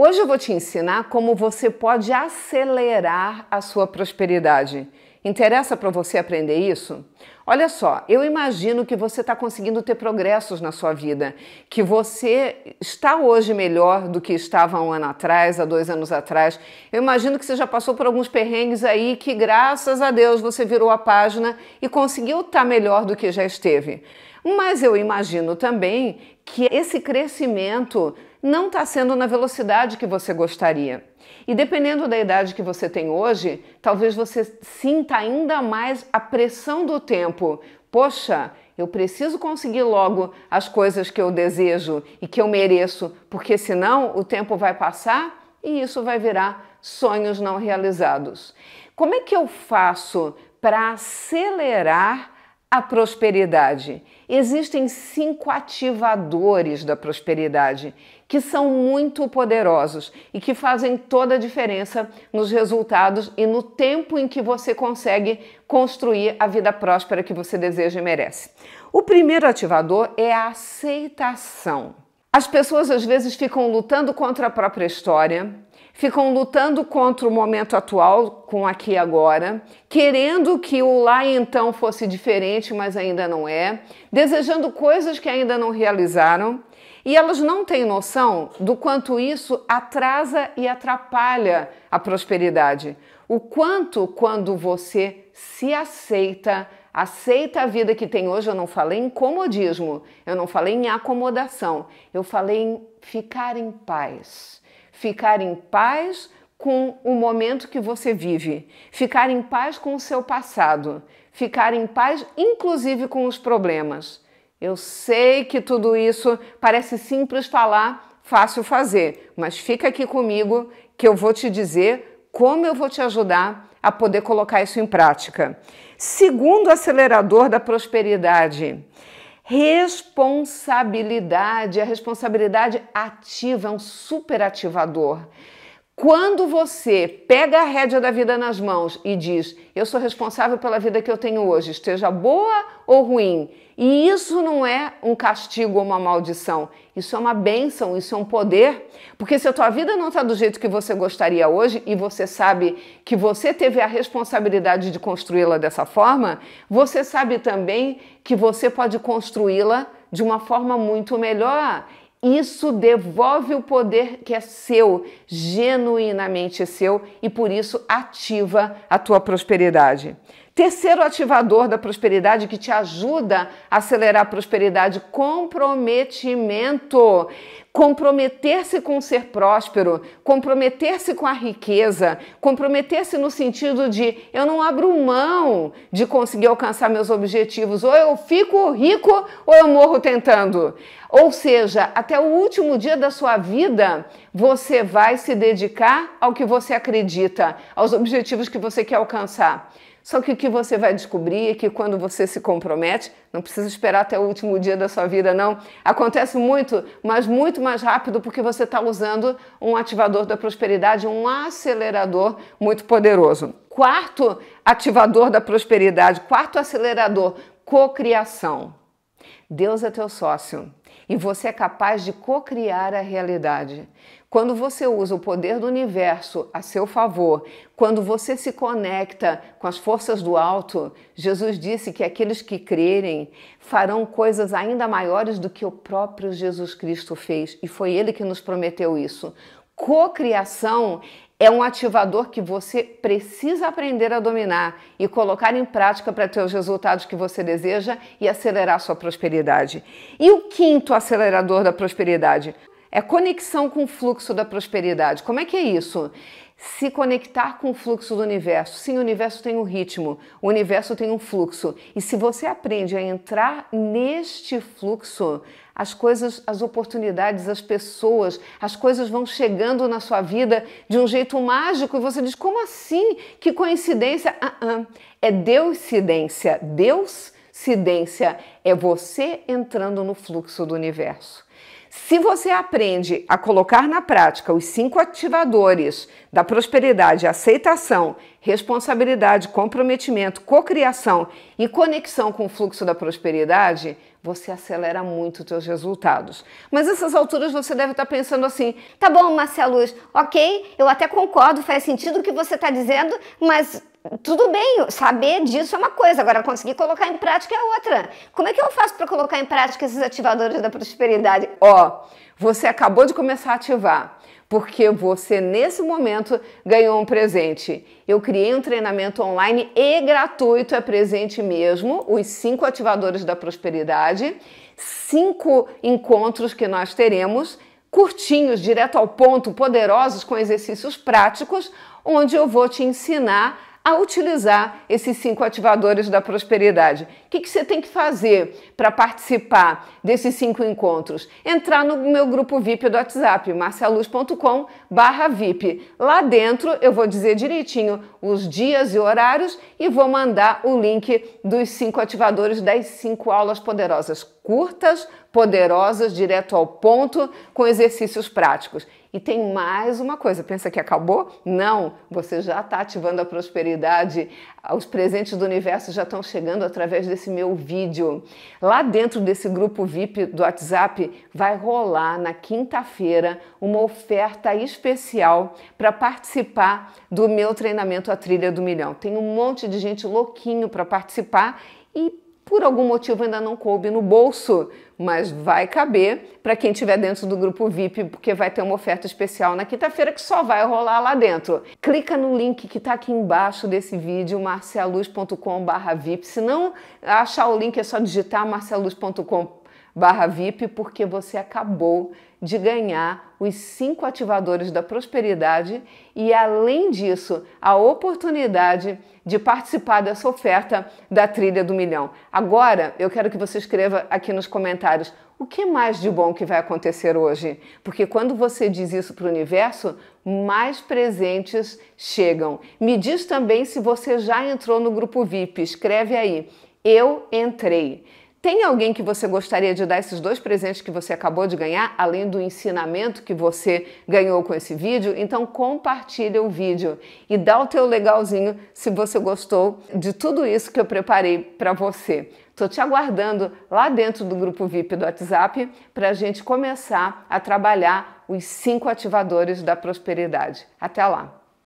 Hoje eu vou te ensinar como você pode acelerar a sua prosperidade. Interessa para você aprender isso? Olha só, eu imagino que você está conseguindo ter progressos na sua vida, que você está hoje melhor do que estava um ano atrás, há dois anos atrás. Eu imagino que você já passou por alguns perrengues aí que, graças a Deus, você virou a página e conseguiu estar tá melhor do que já esteve. Mas eu imagino também que esse crescimento não está sendo na velocidade que você gostaria. E dependendo da idade que você tem hoje, talvez você sinta ainda mais a pressão do tempo. Poxa, eu preciso conseguir logo as coisas que eu desejo e que eu mereço, porque senão o tempo vai passar e isso vai virar sonhos não realizados. Como é que eu faço para acelerar a prosperidade. Existem cinco ativadores da prosperidade que são muito poderosos e que fazem toda a diferença nos resultados e no tempo em que você consegue construir a vida próspera que você deseja e merece. O primeiro ativador é a aceitação. As pessoas às vezes ficam lutando contra a própria história, ficam lutando contra o momento atual, com aqui e agora, querendo que o lá então fosse diferente, mas ainda não é, desejando coisas que ainda não realizaram, e elas não têm noção do quanto isso atrasa e atrapalha a prosperidade. O quanto, quando você se aceita, aceita a vida que tem hoje, eu não falei em comodismo, eu não falei em acomodação, eu falei em ficar em paz ficar em paz com o momento que você vive, ficar em paz com o seu passado, ficar em paz inclusive com os problemas. Eu sei que tudo isso parece simples falar, fácil fazer, mas fica aqui comigo que eu vou te dizer como eu vou te ajudar a poder colocar isso em prática. Segundo acelerador da prosperidade, Responsabilidade, a responsabilidade ativa, é um superativador. Quando você pega a rédea da vida nas mãos e diz: Eu sou responsável pela vida que eu tenho hoje, esteja boa ou ruim, e isso não é um castigo ou uma maldição, isso é uma bênção, isso é um poder, porque se a tua vida não está do jeito que você gostaria hoje e você sabe que você teve a responsabilidade de construí-la dessa forma, você sabe também que você pode construí-la de uma forma muito melhor isso devolve o poder que é seu, genuinamente seu, e por isso ativa a tua prosperidade. Terceiro ativador da prosperidade que te ajuda a acelerar a prosperidade: comprometimento. Comprometer-se com ser próspero, comprometer-se com a riqueza, comprometer-se no sentido de eu não abro mão de conseguir alcançar meus objetivos, ou eu fico rico ou eu morro tentando. Ou seja, até o último dia da sua vida, você vai se dedicar ao que você acredita, aos objetivos que você quer alcançar. Só que o que você vai descobrir é que quando você se compromete, não precisa esperar até o último dia da sua vida, não. Acontece muito, mas muito mais rápido porque você está usando um ativador da prosperidade, um acelerador muito poderoso. Quarto ativador da prosperidade, quarto acelerador, cocriação. Deus é teu sócio e você é capaz de cocriar a realidade. Quando você usa o poder do universo a seu favor, quando você se conecta com as forças do alto, Jesus disse que aqueles que crerem farão coisas ainda maiores do que o próprio Jesus Cristo fez, e foi ele que nos prometeu isso. Cocriação é um ativador que você precisa aprender a dominar e colocar em prática para ter os resultados que você deseja e acelerar sua prosperidade. E o quinto acelerador da prosperidade é conexão com o fluxo da prosperidade. Como é que é isso? se conectar com o fluxo do universo. Sim, o universo tem um ritmo, o universo tem um fluxo. E se você aprende a entrar neste fluxo, as coisas, as oportunidades, as pessoas, as coisas vão chegando na sua vida de um jeito mágico e você diz: como assim? Que coincidência? Uh -uh. É Deuscidência. Deuscidência é você entrando no fluxo do universo. Se você aprende a colocar na prática os cinco ativadores da prosperidade, aceitação, responsabilidade, comprometimento, cocriação e conexão com o fluxo da prosperidade, você acelera muito os seus resultados. Mas nessas alturas você deve estar pensando assim: tá bom, Marcelo, ok, eu até concordo, faz sentido o que você está dizendo, mas tudo bem, saber disso é uma coisa, agora conseguir colocar em prática é outra. Como é que eu faço para colocar em prática esses ativadores da prosperidade? Ó, você acabou de começar a ativar, porque você nesse momento ganhou um presente. Eu criei um treinamento online e gratuito, é presente mesmo, os cinco ativadores da prosperidade, cinco encontros que nós teremos curtinhos, direto ao ponto, poderosos, com exercícios práticos, onde eu vou te ensinar a utilizar esses cinco ativadores da prosperidade. O que, que você tem que fazer para participar desses cinco encontros? Entrar no meu grupo VIP do WhatsApp, marcialuz.com barra VIP. Lá dentro eu vou dizer direitinho os dias e horários e vou mandar o link dos cinco ativadores das cinco aulas poderosas, curtas, poderosas, direto ao ponto, com exercícios práticos. E tem mais uma coisa: pensa que acabou? Não, você já está ativando a prosperidade. Os presentes do universo já estão chegando através desse meu vídeo. Lá dentro desse grupo VIP do WhatsApp vai rolar na quinta-feira uma oferta especial para participar do meu treinamento A Trilha do Milhão. Tem um monte de gente louquinho para participar e por algum motivo ainda não coube no bolso, mas vai caber para quem estiver dentro do grupo VIP, porque vai ter uma oferta especial na quinta-feira que só vai rolar lá dentro. Clica no link que está aqui embaixo desse vídeo, marcialuz.com/vip. Se não achar o link é só digitar marcialuz.com/vip, porque você acabou de ganhar os cinco ativadores da prosperidade e, além disso, a oportunidade de participar dessa oferta da trilha do milhão. Agora, eu quero que você escreva aqui nos comentários o que mais de bom que vai acontecer hoje, porque quando você diz isso para o universo, mais presentes chegam. Me diz também se você já entrou no grupo VIP. Escreve aí. Eu entrei. Tem alguém que você gostaria de dar esses dois presentes que você acabou de ganhar, além do ensinamento que você ganhou com esse vídeo? Então compartilha o vídeo e dá o teu legalzinho se você gostou de tudo isso que eu preparei para você. Estou te aguardando lá dentro do grupo VIP do WhatsApp para a gente começar a trabalhar os cinco ativadores da prosperidade. Até lá!